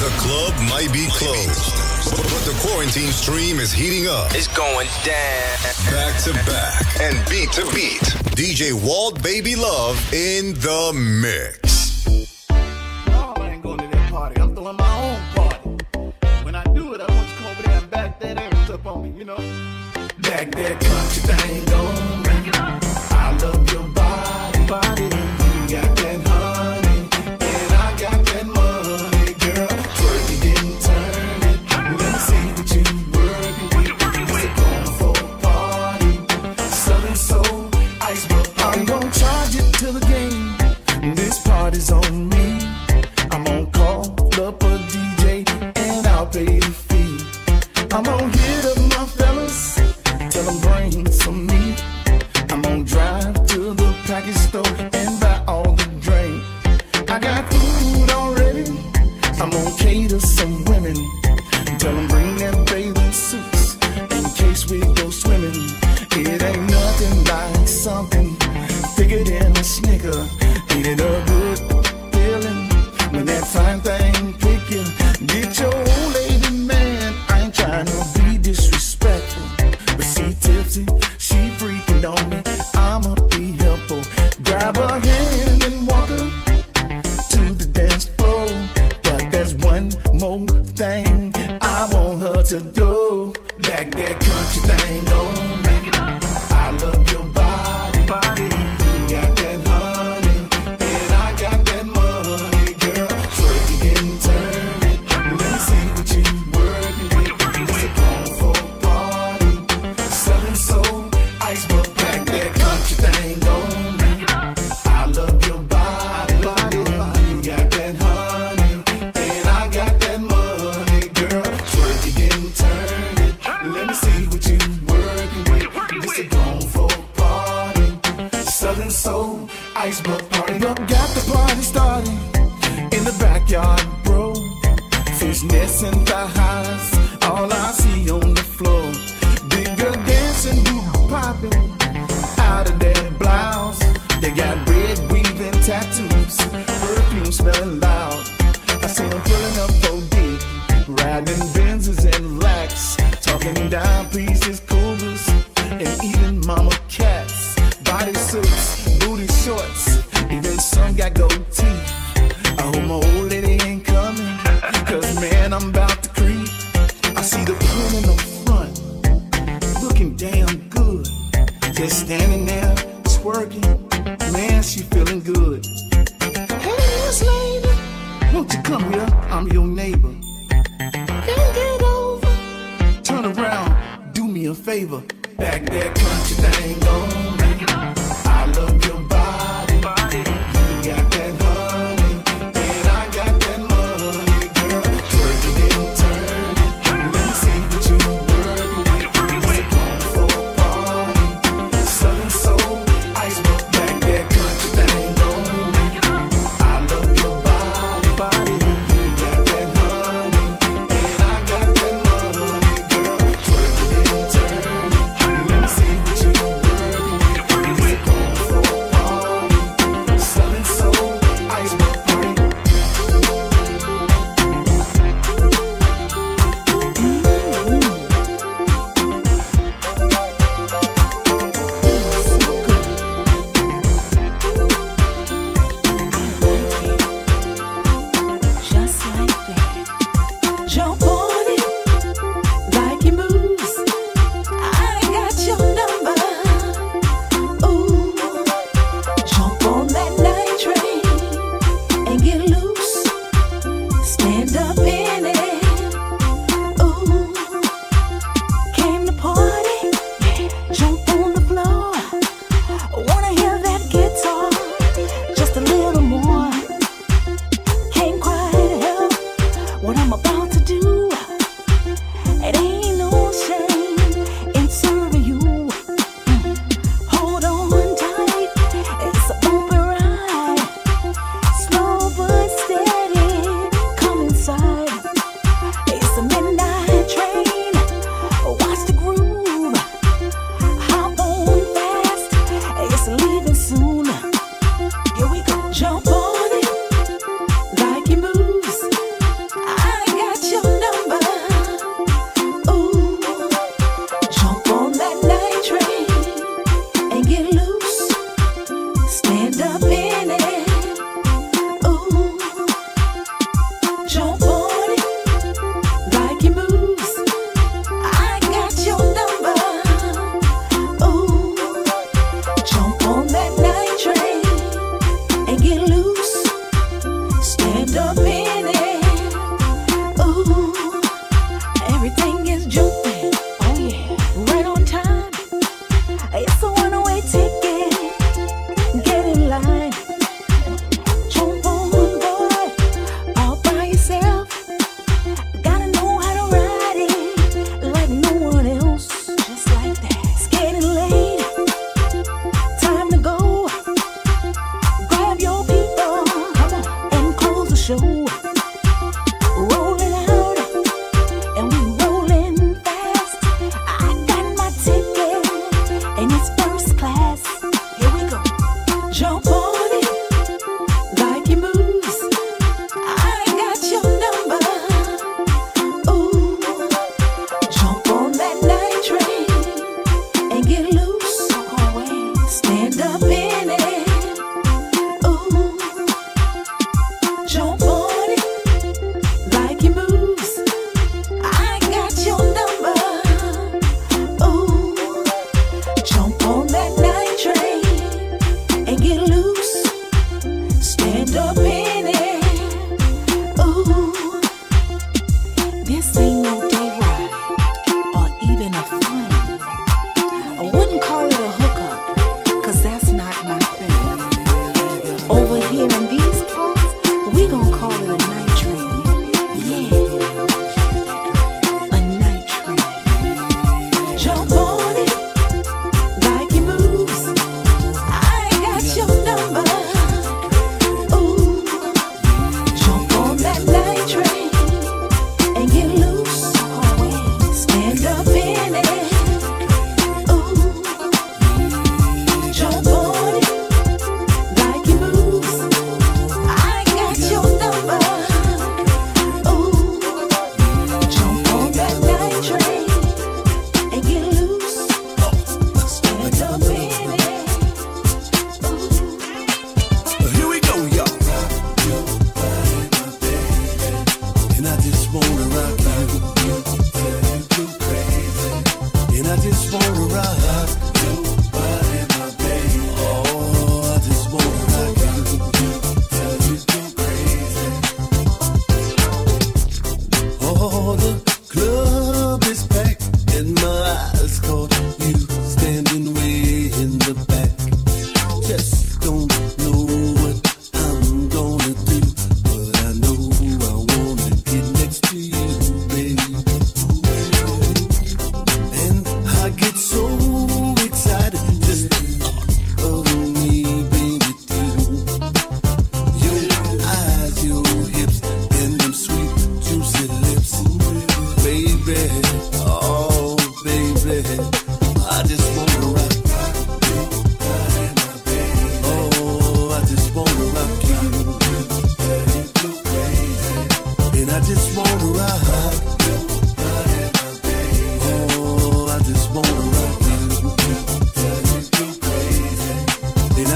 The club might be closed, but the quarantine stream is heating up. It's going down. Back to back and beat to beat. DJ WhaltBabieLuv in the mix. No, I ain't going to that party. I'm my own party. When I do it, I want you over there back that ass up on me, you know? Back that country thing, tipsy Facebook.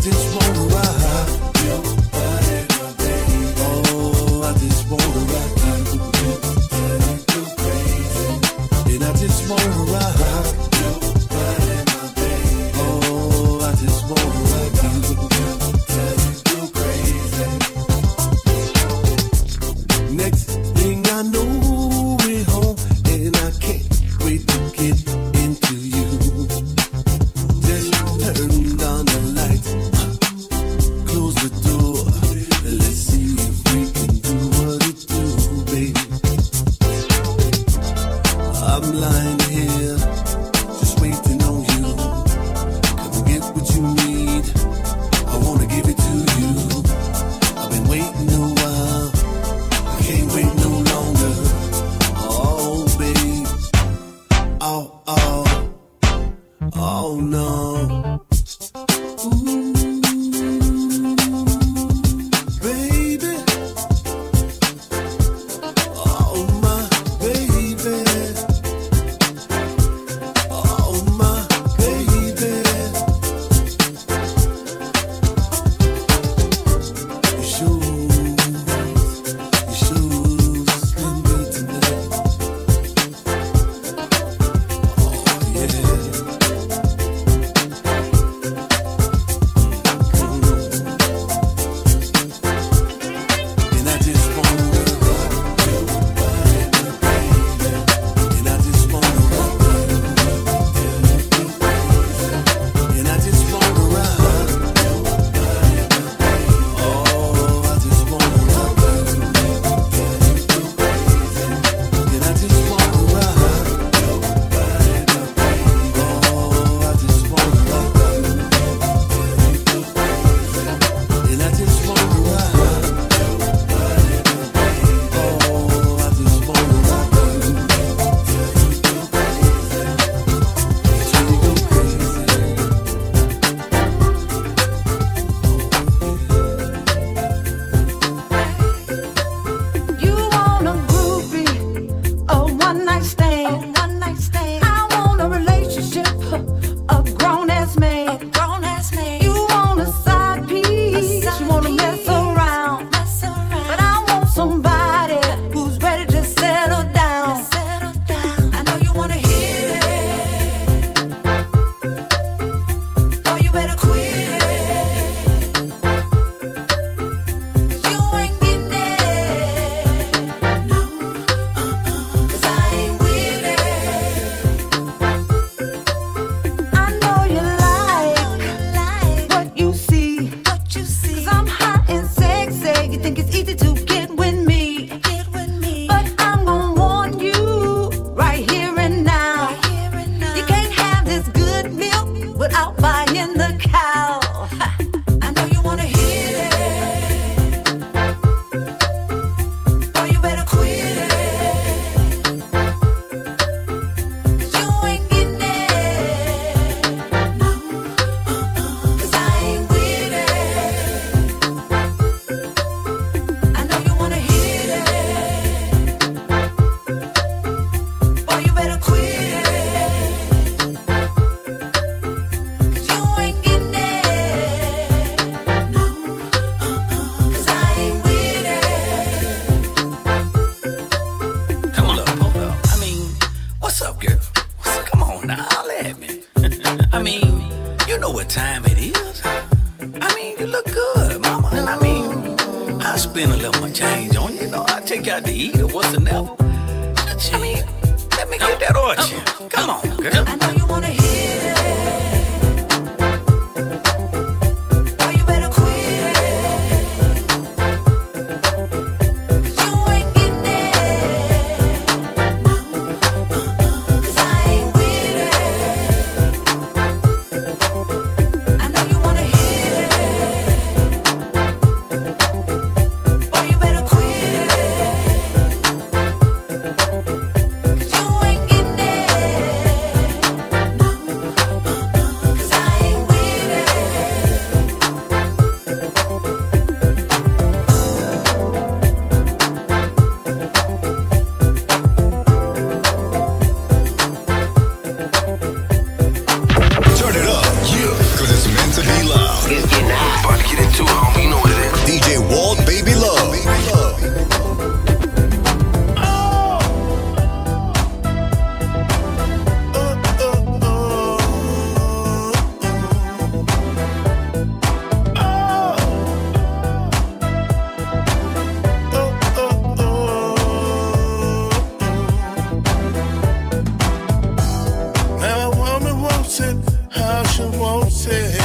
I know Line hills. change on you. know, I take you out to eat or what's the now? I mean, let me get that on you. Come on, girl. I know you wanna hear. it how she wants it.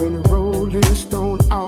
I've rolling stone out.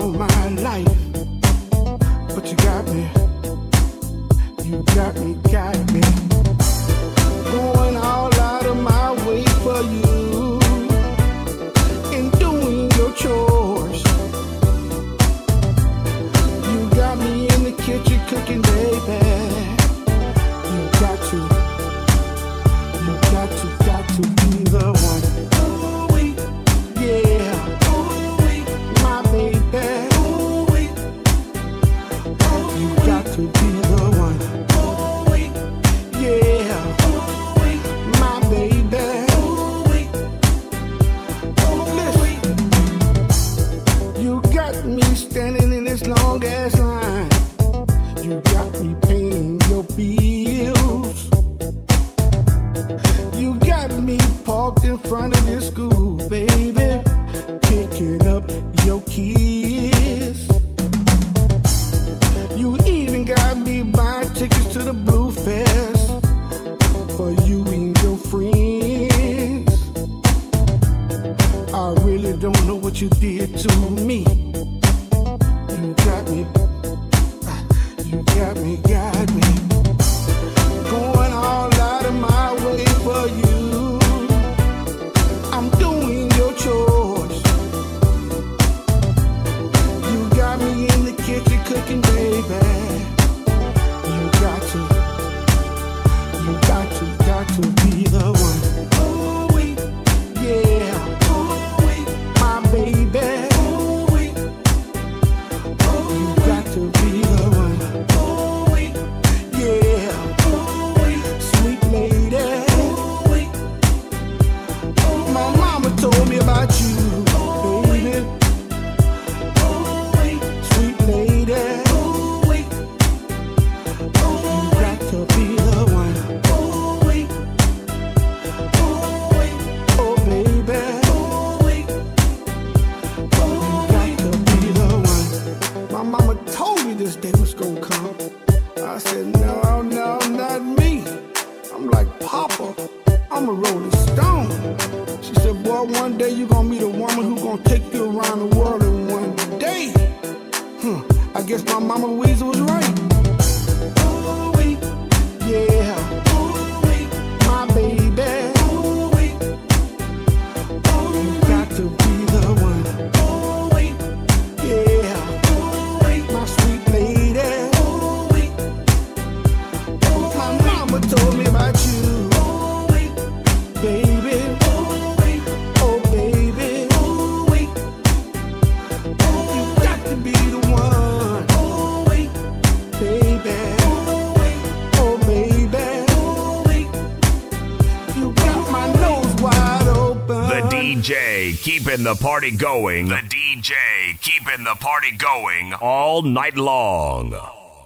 keeping the party going. The DJ keeping the party going all night long.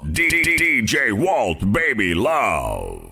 DJ WhaltBabieLuv.